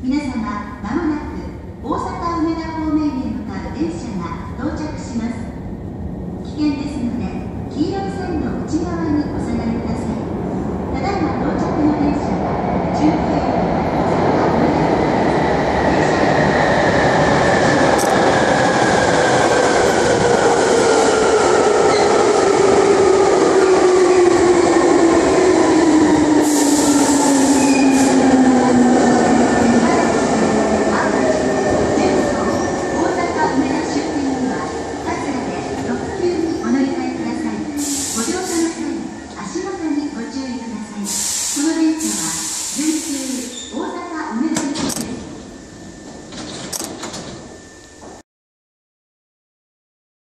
皆様まもなく大阪梅田方面へ向かう電車が到着します。危険ですので黄色い線の内側に